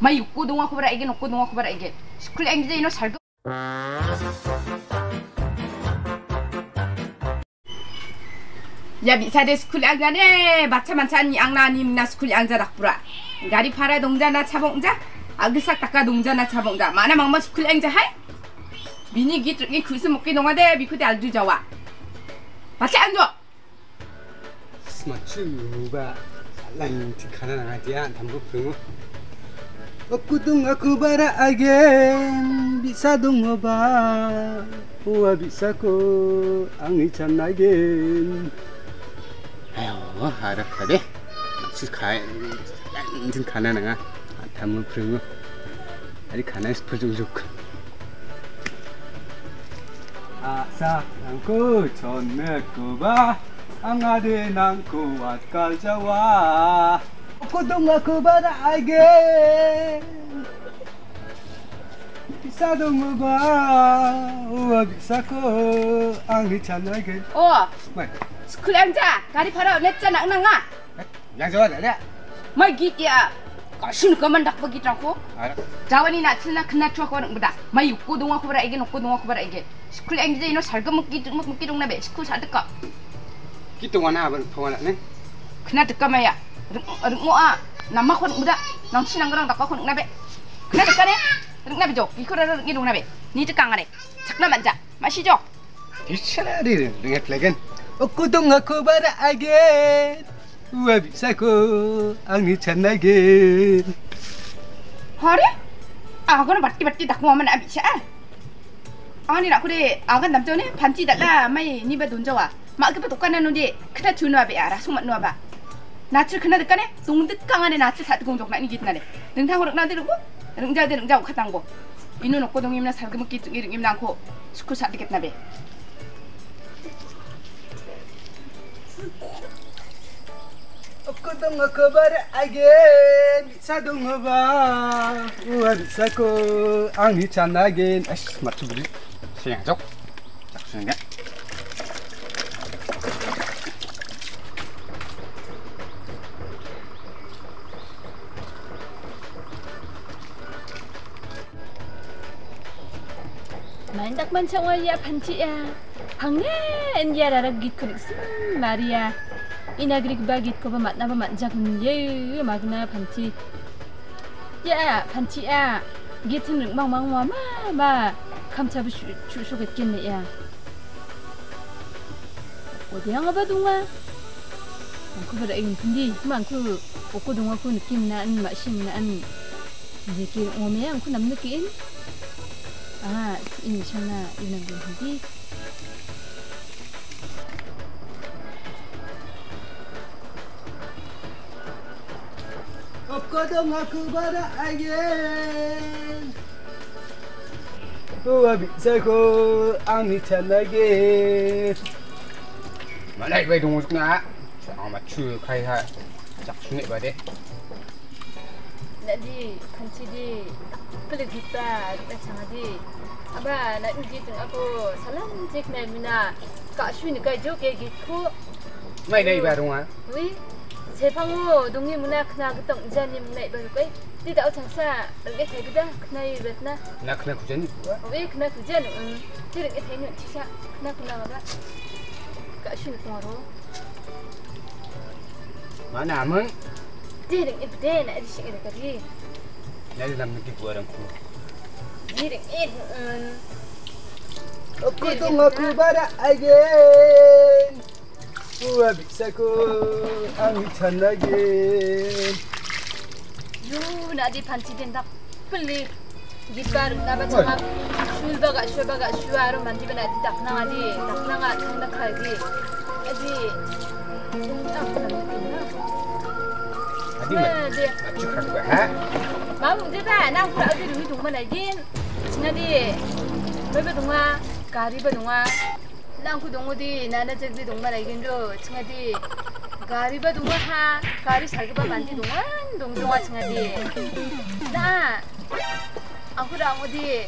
Ukko dong ako bara igin. School ang ino sargo. Ya bisa deh school ang jane baca mancan yang nani mina school ang jarak pura. Gari para 동자나 차봉자 아그삭 닦아 동자나 차봉자 mama school ang jahay. Bini gitu ini kursi 먹기 동안에 미쿠데 알주 자와. 바치 안 줘. 스마츠바 살랑 아디야 담보 프로 Okudung aku bara again bisa dong ba Wa bisa ko ang ichan again Ayo harap tadi Maksud kai Antin kana nga Tamu prungu Adi kana sepujuk Asa angku dong ba Wa bisa ko ang ichan again 어, Mai school ang 자 gari para 냈잖아 응나가. Yang jawab ada Mai gitu ya. Kasun kaman dak bagi trako. Ada 자원이 나칠나 그나 추억 거는 보다 마이 웃고 동화 코바라 이게 웃고 동화 코바라 이게 스쿨 앵기제 이노 살거 먹기 먹 먹기 동나베 스쿨 살 듣까 Kita wana apa Pawana ni 그나 듣까 마야 르모아 남마 콘 무다 남 친한 거랑 닦아 콘 나베 그나 듣까네 르나베 죠 이코라 르기 동나베 니 듣강하네 잠깐 만자 마시죠 Isyarat dia dengan kelagan. Aku dong aku bara again. Wa bisa ko ang ichan again. 허리 아거는 맞디 맞디 닦고 하면 아비샤 아니 나 그래 아간 남자네 반지 달라 마이 니베 돈 좋아 막 그거 똑같은 놈디 그나 주노 아베 알아 속만 놓아봐 나칠 그나 듣까네 동득 강안에 나칠 사드 공족 나니 기트나네 능탕으로 나 들고 능자들 능자고 카당고 없고 동임나 살그 먹기 이름 임 낳고 스쿨 사드겠나베 again. Ba. Bisa ko ang ichan again. Ash, matu beri. Siang jok. Tak siang ya. 만dak 만창와야 반지야 방네 엔디아라라 panti ya panti ya gitin rik mang mang wa ma ma kamcha bu shu shu get겠네 야 어디야 가 동아 그 보다 이건 근데 그만 그 먹고 동아 그 느낌 난 맛이 난 이제 그남 느낌 아, 인천아, 이런 분들이 없거든 갖고 봐라 아예 우와 비싸고 아미찬나게. mà lại về đúng lúc ngã sao mà trừ khai hạ chắc xuống lại vào đây nadi kanchi di kali gita na changa di aba na uji tung ako salam jik na mina ka shu ni kai jo ke gi khu mai nei ba runga wi se phango dungi muna khna ga tong jan ni mna ba kai ti da chang sa ge thai gida khna i bet na na khna khu jan wi khna khu jan ti ge thai ni chi sa khna khna ba ka shu ni tong ro ma na mung 디르 이브데 나 이시 이래 가리 Dari dalam negeri gua orang ku. 디르 이응 Aku dong aku bara again. Wa bisa ko ang ichan again. 유 나디 반치 된다 빨리 깃발 나바 장아 슐바가 슐바가 슈아로 만지면 나디 닥나가디 닥나가 장dak하디 아디 딱 남기나 Adi mat. 네 Macu kan gua ha. 마음 문제다 나 그래 어디 루이 동만 알긴 지나디 베베 동아 가리베 동아 난그 동어디 나나 저기 동만 알긴도 지나디 가리베 동아 하 가리 살그바 만디 동안 동동아 지나디 나 아구라 어디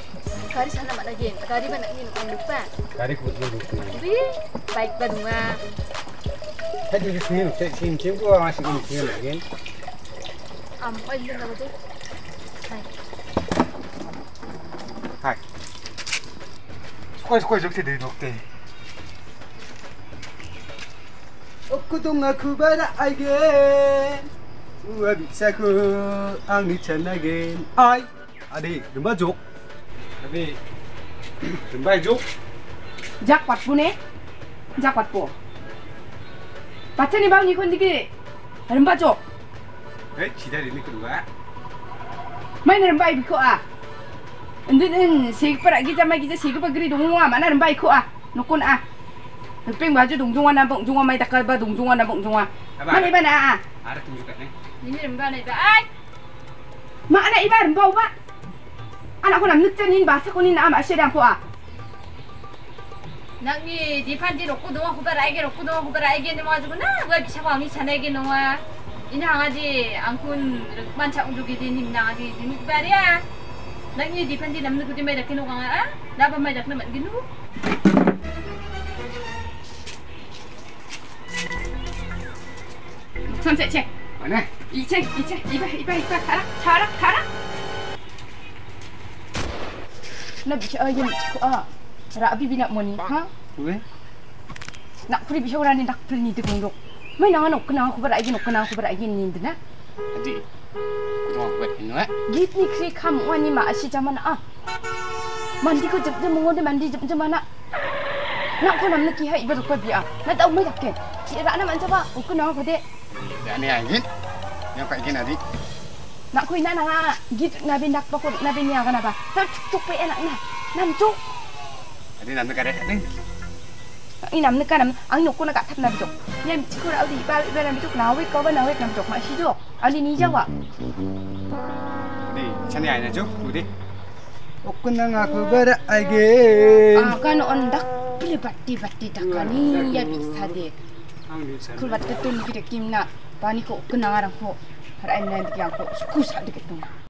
가리 살나 만나긴 가리바 나긴 안 lupa Dari ku ni ni. 우리 baik ba 동아 Tadi di sini saya sim sim gua masih ini sini lagi. am 빨리 나가 ầm quay lên đầu tí hai quay quay giống thế đi nó tê okutonga kubara again uwabisaku angni chen again ai adi đừng bắt juk adi đừng bắt juk giác pat phụ. Bắt chân đi Pacha ni con đi kon dikit. Remba cok. jo. Đấy chỉ đây đến cái kedua Mai remba ibi ko ah. Ndin seg para gi jama gi seg pa gri dong wa mana remba ko ah. Nokon ah. Peng baju dong jong na bong jong mai takal ba dong jong na bong jong. Mana iba na ah. Ada tunjukkan nih Ini remba này ba ai Ma ana iba remba ba. Anak ko nam nutjanin ba sa kunin na ma sedang ko ah. 낭니 니판지 놓고 농아 후발 알게 놓고 농아 후발 알게 넘어가지고 나 뭐야 비차고 왕이 자네게 농아 이 나 강아지 안군 만차 웅족이디 님 강아지 님 후발이야 낭니 니판지 남는 그디 말 잡게 농아 아 나반 말 잡는 만 기누 천체 체. Mana 이체 이체 이봐 이봐 이봐 가라 가라 가라. Na bi ay yin ko ah. Ra bi binak mo ni ha. Ue Nak kuri bi shawra ni nak pri ni de Mana anak nak kenal aku pada ayah nak kenal aku pada ni dah. Adi, Kau nak buat ni eh? Gitu ni kiri kamu, ni masih zaman, ah. Mandi kau jep-jep mengundi, mandi jep-jep mana. Nak kau nak kiri hai kau biar. Nak tahu mai takkan. Cik Rana macam apa? Aku kenal aku dek. Dah ni angin. Yang kau ingin adi. Nak kau ingat nak. Gitu nabi nak pokok, nabi ni akan apa. Tak cuk-cuk pe enak ni. Nam cuk. Adik nak nak kadek, ni? Ini nam nak nam, angin nak nak tap nam jok. Nya mici kau dah di bawah, bawah nam jok nak awet kau, bawah nam jok macam siok. Ani ni jawa. Di, cahni ayat jok, di. Aku berak lagi. Ondak, beli bati bati tak ya bisa de. Kau bati tu nak kira kimi arang ho. Harai nang dia aku, kusah dekat tu.